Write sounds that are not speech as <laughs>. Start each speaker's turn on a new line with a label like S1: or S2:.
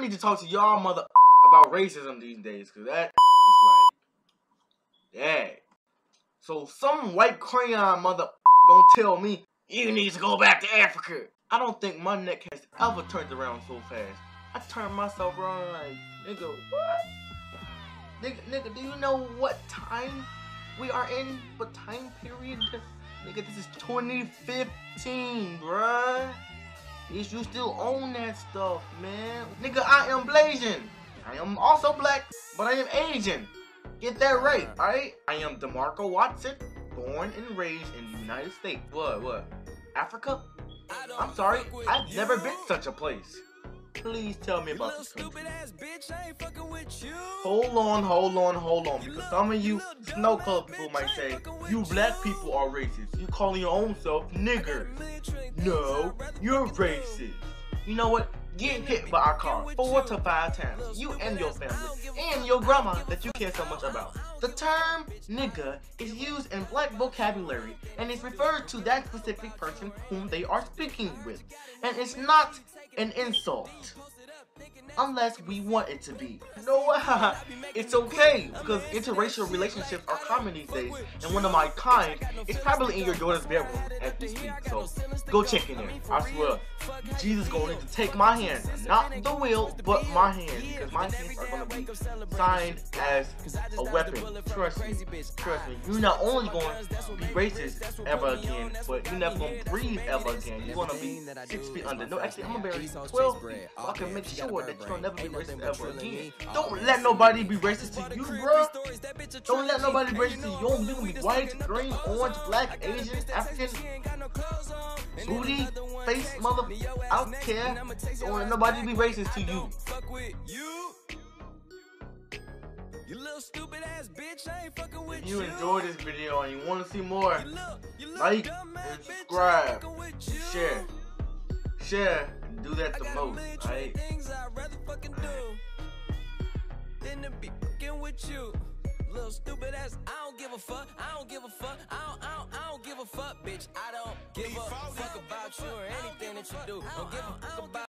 S1: need to talk to y'all mother <laughs> about racism these days, cause that <laughs> is like, yeah. So some white crayon mother <laughs> gonna tell me you need to go back to Africa. I don't think my neck has ever turned around so fast. I turned myself around like, nigga, what? Nigga, nigga, do you know what time we are in? What time period? Nigga, this is 2015, bruh. You still own that stuff, man? Nigga, I am blazing. I am also black, but I am Asian. Get that right, alright? I am DeMarco Watson, born and raised in the United States. What, what? Africa? I'm sorry, I've never been such a place. Please tell me about this country. Hold on, hold on, hold on. Because some of you snow color people might say, you black people are racist. You calling your own self niggers. No, you're racist. You know what? Get hit by a car four to five times. You and your family. And your grandma that you care so much about. The term nigga is used in black vocabulary and is referred to that specific person whom they are speaking with. And it's not an insult. Unless we want it to be. No, <laughs> it's okay because interracial relationships are common these days, and one of my kind is probably in your daughter's bedroom as we speak. So go check in there. I swear, Jesus gonna take my hand, not the will, but my hand, because my hands are gonna be signed as a weapon. Trust me, trust me. You're not only going to be racist ever again, but you're never gonna breathe ever again. You're gonna be six feet under. No, actually, I'm gonna bury 12 feet I can make sure that you'll never be racist ever again. Don't let nobody be racist to you, bro. Don't let nobody be racist to you. You can be white, green, orange, black, Asian, African, face, mother. I don't care. Don't let nobody be racist to you. If you enjoyed this video and you want to see more, like and subscribe, and share, share, do that the most, alright? Little stupid ass, I don't give a fuck, I don't give a fuck, I don't, I don't, I don't give a fuck, bitch. I don't give a fuck about you or anything that you do. Don't give a fuck about